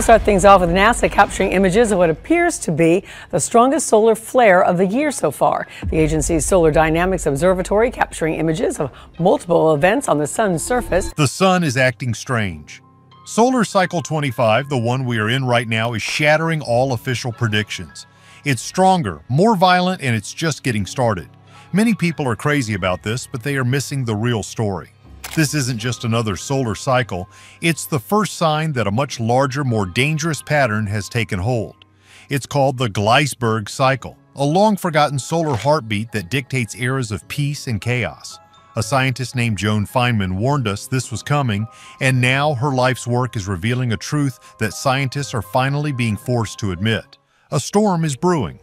We'll start things off with NASA capturing images of what appears to be the strongest solar flare of the year so far. The agency's Solar Dynamics Observatory capturing images of multiple events on the sun's surface. The sun is acting strange. Solar Cycle 25, the one we are in right now, is shattering all official predictions. It's stronger, more violent, and it's just getting started. Many people are crazy about this, but they are missing the real story. This isn't just another solar cycle, it's the first sign that a much larger, more dangerous pattern has taken hold. It's called the Gleissberg cycle, a long-forgotten solar heartbeat that dictates eras of peace and chaos. A scientist named Joan Feynman warned us this was coming, and now her life's work is revealing a truth that scientists are finally being forced to admit. A storm is brewing.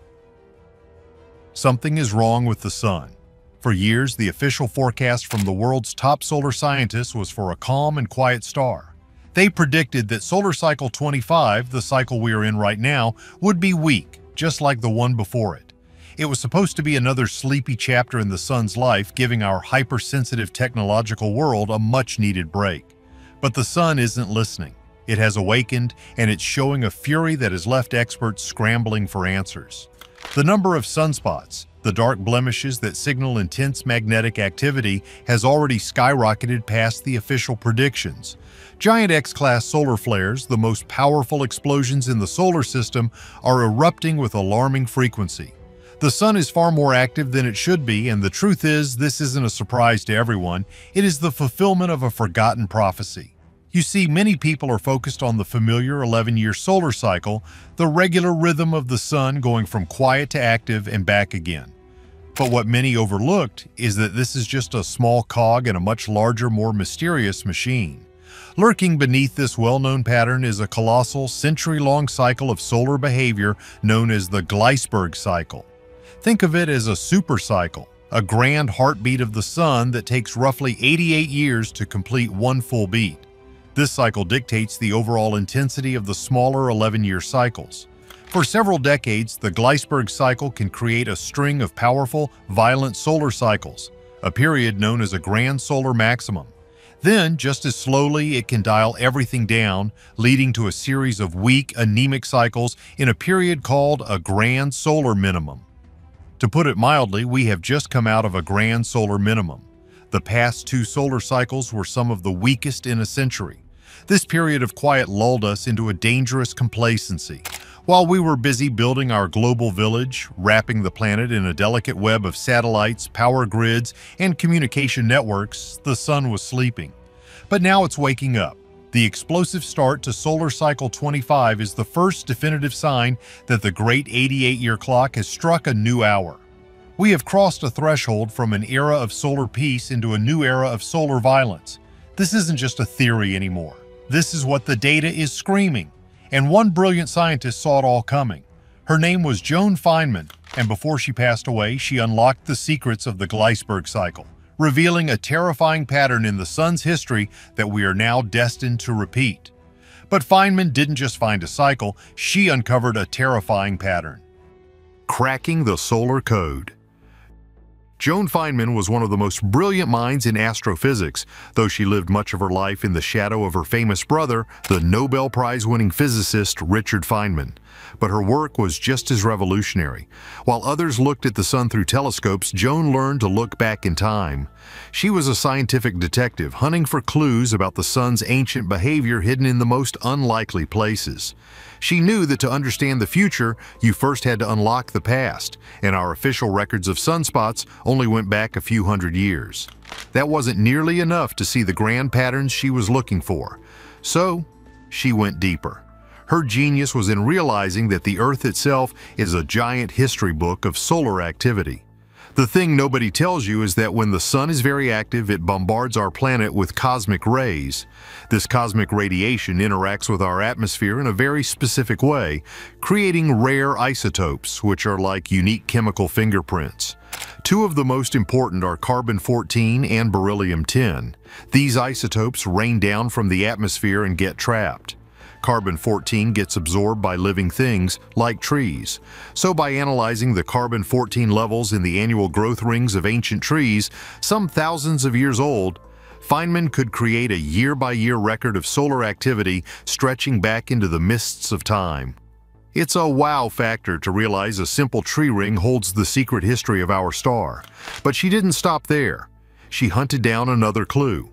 Something is wrong with the sun. For years, the official forecast from the world's top solar scientists was for a calm and quiet star. They predicted that solar cycle 25, the cycle we are in right now, would be weak, just like the one before it. It was supposed to be another sleepy chapter in the sun's life, giving our hypersensitive technological world a much-needed break. But the sun isn't listening. It has awakened, and it's showing a fury that has left experts scrambling for answers. The number of sunspots, the dark blemishes that signal intense magnetic activity has already skyrocketed past the official predictions. Giant X-class solar flares, the most powerful explosions in the solar system, are erupting with alarming frequency. The sun is far more active than it should be, and the truth is, this isn't a surprise to everyone. It is the fulfillment of a forgotten prophecy. You see, many people are focused on the familiar 11-year solar cycle, the regular rhythm of the sun going from quiet to active and back again. But what many overlooked is that this is just a small cog in a much larger, more mysterious machine. Lurking beneath this well-known pattern is a colossal, century-long cycle of solar behavior known as the Gleissberg cycle. Think of it as a supercycle, a grand heartbeat of the sun that takes roughly 88 years to complete one full beat. This cycle dictates the overall intensity of the smaller 11-year cycles. For several decades, the Gleissberg cycle can create a string of powerful, violent solar cycles, a period known as a grand solar maximum. Then, just as slowly, it can dial everything down, leading to a series of weak, anemic cycles in a period called a grand solar minimum. To put it mildly, we have just come out of a grand solar minimum. The past two solar cycles were some of the weakest in a century. This period of quiet lulled us into a dangerous complacency, while we were busy building our global village, wrapping the planet in a delicate web of satellites, power grids, and communication networks, the sun was sleeping. But now it's waking up. The explosive start to solar cycle 25 is the first definitive sign that the great 88-year clock has struck a new hour. We have crossed a threshold from an era of solar peace into a new era of solar violence. This isn't just a theory anymore. This is what the data is screaming and one brilliant scientist saw it all coming. Her name was Joan Feynman, and before she passed away, she unlocked the secrets of the Gleissberg cycle, revealing a terrifying pattern in the sun's history that we are now destined to repeat. But Feynman didn't just find a cycle, she uncovered a terrifying pattern. Cracking the solar code. Joan Feynman was one of the most brilliant minds in astrophysics, though she lived much of her life in the shadow of her famous brother, the Nobel Prize-winning physicist Richard Feynman. But her work was just as revolutionary. While others looked at the sun through telescopes, Joan learned to look back in time. She was a scientific detective, hunting for clues about the sun's ancient behavior hidden in the most unlikely places. She knew that to understand the future, you first had to unlock the past, and our official records of sunspots only went back a few hundred years. That wasn't nearly enough to see the grand patterns she was looking for. So, she went deeper. Her genius was in realizing that the Earth itself is a giant history book of solar activity. The thing nobody tells you is that when the sun is very active, it bombards our planet with cosmic rays. This cosmic radiation interacts with our atmosphere in a very specific way, creating rare isotopes, which are like unique chemical fingerprints. Two of the most important are carbon-14 and beryllium-10. These isotopes rain down from the atmosphere and get trapped. Carbon-14 gets absorbed by living things, like trees. So by analyzing the carbon-14 levels in the annual growth rings of ancient trees, some thousands of years old, Feynman could create a year-by-year record of solar activity stretching back into the mists of time. It's a wow factor to realize a simple tree ring holds the secret history of our star. But she didn't stop there. She hunted down another clue.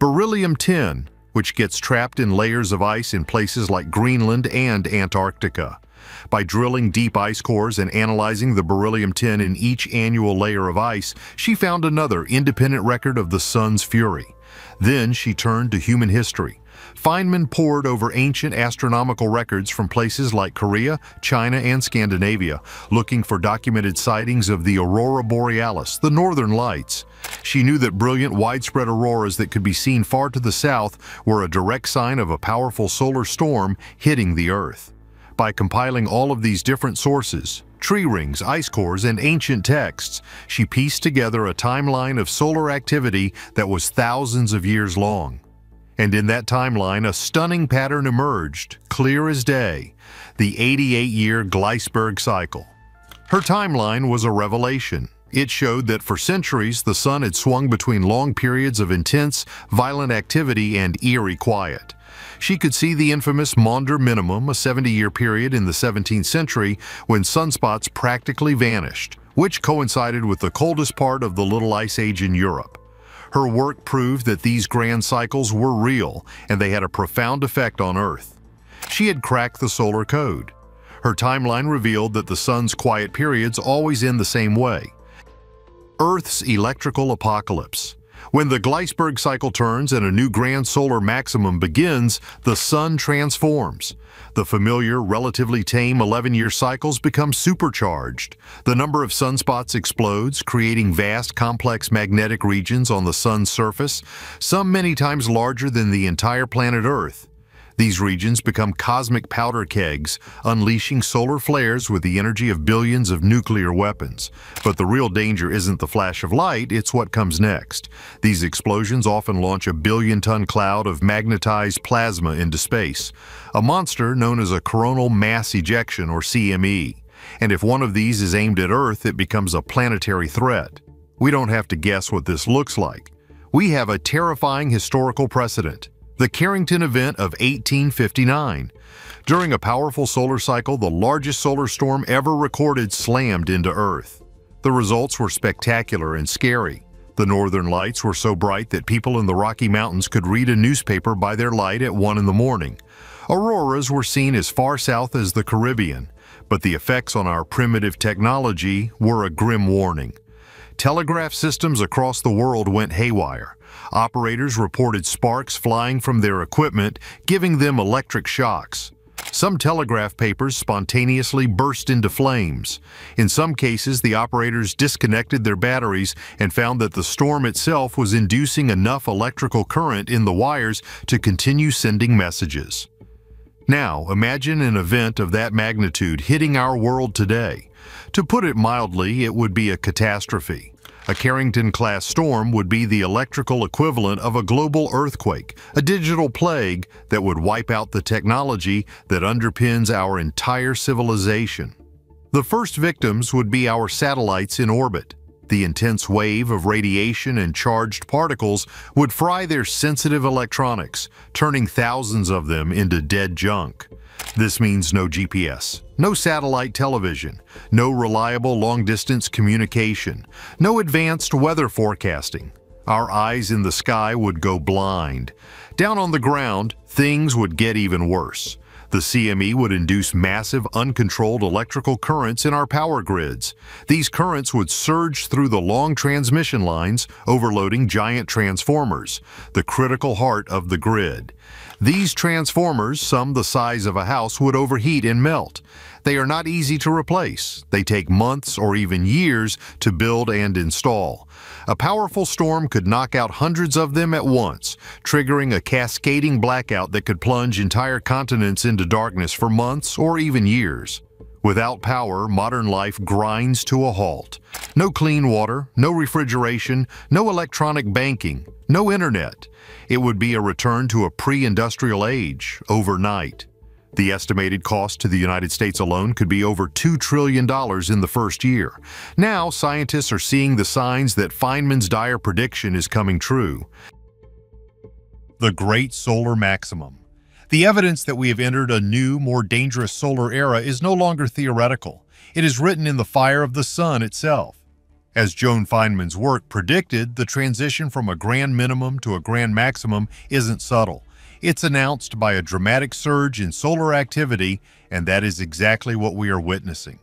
Beryllium-10, which gets trapped in layers of ice in places like Greenland and Antarctica. By drilling deep ice cores and analyzing the beryllium-10 in each annual layer of ice, she found another independent record of the sun's fury. Then she turned to human history. Feynman pored over ancient astronomical records from places like Korea, China, and Scandinavia, looking for documented sightings of the aurora borealis, the northern lights. She knew that brilliant, widespread auroras that could be seen far to the south were a direct sign of a powerful solar storm hitting the Earth. By compiling all of these different sources, tree rings, ice cores, and ancient texts, she pieced together a timeline of solar activity that was thousands of years long. And in that timeline, a stunning pattern emerged, clear as day, the 88-year Gleissberg cycle. Her timeline was a revelation. It showed that for centuries, the sun had swung between long periods of intense, violent activity and eerie quiet. She could see the infamous Maunder Minimum, a 70-year period in the 17th century when sunspots practically vanished, which coincided with the coldest part of the Little Ice Age in Europe. Her work proved that these grand cycles were real and they had a profound effect on Earth. She had cracked the solar code. Her timeline revealed that the sun's quiet periods always end the same way. Earth's electrical apocalypse. When the Gleissberg cycle turns and a new grand solar maximum begins, the sun transforms. The familiar, relatively tame 11-year cycles become supercharged. The number of sunspots explodes, creating vast, complex magnetic regions on the sun's surface, some many times larger than the entire planet Earth. These regions become cosmic powder kegs, unleashing solar flares with the energy of billions of nuclear weapons. But the real danger isn't the flash of light, it's what comes next. These explosions often launch a billion-ton cloud of magnetized plasma into space, a monster known as a coronal mass ejection, or CME. And if one of these is aimed at Earth, it becomes a planetary threat. We don't have to guess what this looks like. We have a terrifying historical precedent the Carrington event of 1859. During a powerful solar cycle, the largest solar storm ever recorded slammed into Earth. The results were spectacular and scary. The northern lights were so bright that people in the Rocky Mountains could read a newspaper by their light at 1 in the morning. Auroras were seen as far south as the Caribbean, but the effects on our primitive technology were a grim warning. Telegraph systems across the world went haywire. Operators reported sparks flying from their equipment, giving them electric shocks. Some telegraph papers spontaneously burst into flames. In some cases, the operators disconnected their batteries and found that the storm itself was inducing enough electrical current in the wires to continue sending messages. Now, imagine an event of that magnitude hitting our world today. To put it mildly, it would be a catastrophe. A Carrington-class storm would be the electrical equivalent of a global earthquake, a digital plague that would wipe out the technology that underpins our entire civilization. The first victims would be our satellites in orbit. The intense wave of radiation and charged particles would fry their sensitive electronics, turning thousands of them into dead junk. This means no GPS, no satellite television, no reliable long-distance communication, no advanced weather forecasting. Our eyes in the sky would go blind. Down on the ground, things would get even worse. The CME would induce massive, uncontrolled electrical currents in our power grids. These currents would surge through the long transmission lines, overloading giant transformers, the critical heart of the grid. These transformers, some the size of a house, would overheat and melt. They are not easy to replace. They take months or even years to build and install. A powerful storm could knock out hundreds of them at once, triggering a cascading blackout that could plunge entire continents into darkness for months or even years. Without power, modern life grinds to a halt. No clean water, no refrigeration, no electronic banking, no internet. It would be a return to a pre-industrial age, overnight. The estimated cost to the United States alone could be over $2 trillion in the first year. Now, scientists are seeing the signs that Feynman's dire prediction is coming true. the Great Solar Maximum. The evidence that we have entered a new, more dangerous solar era is no longer theoretical. It is written in the fire of the sun itself. As Joan Feynman's work predicted, the transition from a grand minimum to a grand maximum isn't subtle. It's announced by a dramatic surge in solar activity, and that is exactly what we are witnessing.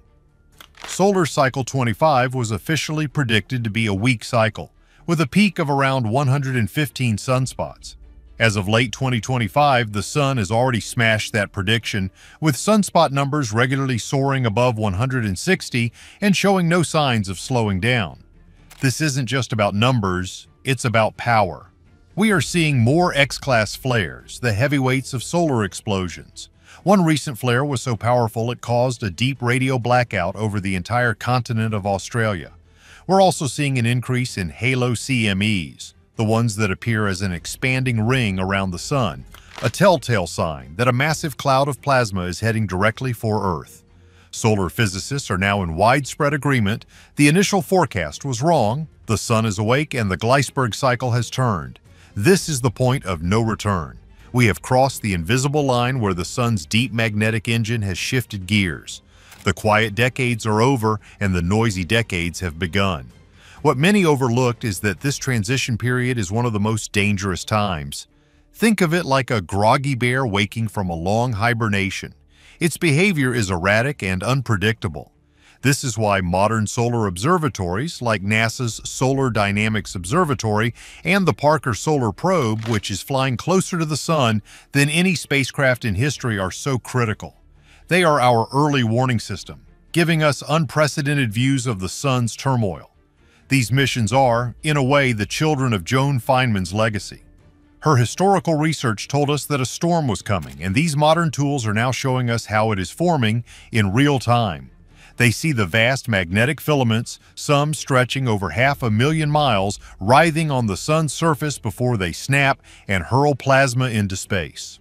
Solar Cycle 25 was officially predicted to be a weak cycle, with a peak of around 115 sunspots. As of late 2025, the sun has already smashed that prediction, with sunspot numbers regularly soaring above 160 and showing no signs of slowing down. This isn't just about numbers, it's about power. We are seeing more X-class flares, the heavyweights of solar explosions. One recent flare was so powerful it caused a deep radio blackout over the entire continent of Australia. We're also seeing an increase in halo CMEs, the ones that appear as an expanding ring around the sun, a telltale sign that a massive cloud of plasma is heading directly for Earth. Solar physicists are now in widespread agreement. The initial forecast was wrong, the sun is awake, and the Gleissberg cycle has turned. This is the point of no return. We have crossed the invisible line where the sun's deep magnetic engine has shifted gears. The quiet decades are over and the noisy decades have begun. What many overlooked is that this transition period is one of the most dangerous times. Think of it like a groggy bear waking from a long hibernation. Its behavior is erratic and unpredictable. This is why modern solar observatories, like NASA's Solar Dynamics Observatory and the Parker Solar Probe, which is flying closer to the Sun than any spacecraft in history, are so critical. They are our early warning system, giving us unprecedented views of the Sun's turmoil. These missions are, in a way, the children of Joan Feynman's legacy. Her historical research told us that a storm was coming, and these modern tools are now showing us how it is forming in real time. They see the vast magnetic filaments, some stretching over half a million miles, writhing on the sun's surface before they snap and hurl plasma into space.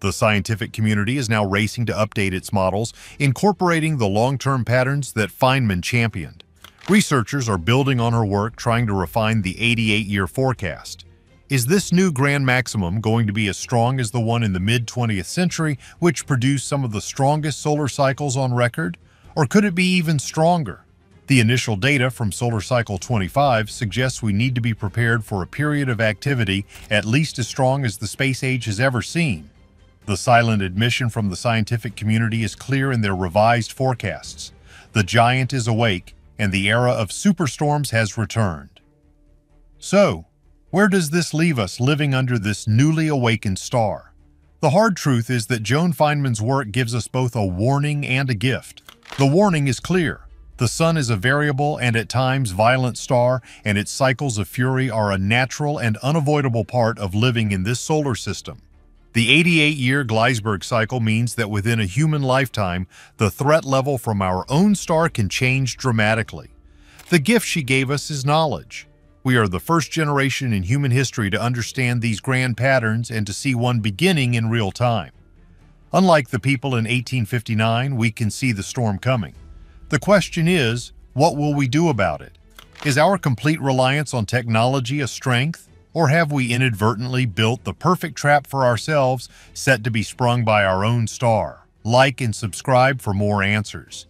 The scientific community is now racing to update its models, incorporating the long-term patterns that Feynman championed. Researchers are building on her work trying to refine the 88-year forecast. Is this new grand maximum going to be as strong as the one in the mid-20th century, which produced some of the strongest solar cycles on record? Or could it be even stronger? The initial data from Solar Cycle 25 suggests we need to be prepared for a period of activity at least as strong as the space age has ever seen. The silent admission from the scientific community is clear in their revised forecasts. The giant is awake, and the era of superstorms has returned. So, where does this leave us living under this newly awakened star? The hard truth is that Joan Feynman's work gives us both a warning and a gift. The warning is clear. The sun is a variable and at times violent star, and its cycles of fury are a natural and unavoidable part of living in this solar system. The 88-year Gleissberg cycle means that within a human lifetime, the threat level from our own star can change dramatically. The gift she gave us is knowledge. We are the first generation in human history to understand these grand patterns and to see one beginning in real time. Unlike the people in 1859, we can see the storm coming. The question is, what will we do about it? Is our complete reliance on technology a strength? Or have we inadvertently built the perfect trap for ourselves set to be sprung by our own star? Like and subscribe for more answers.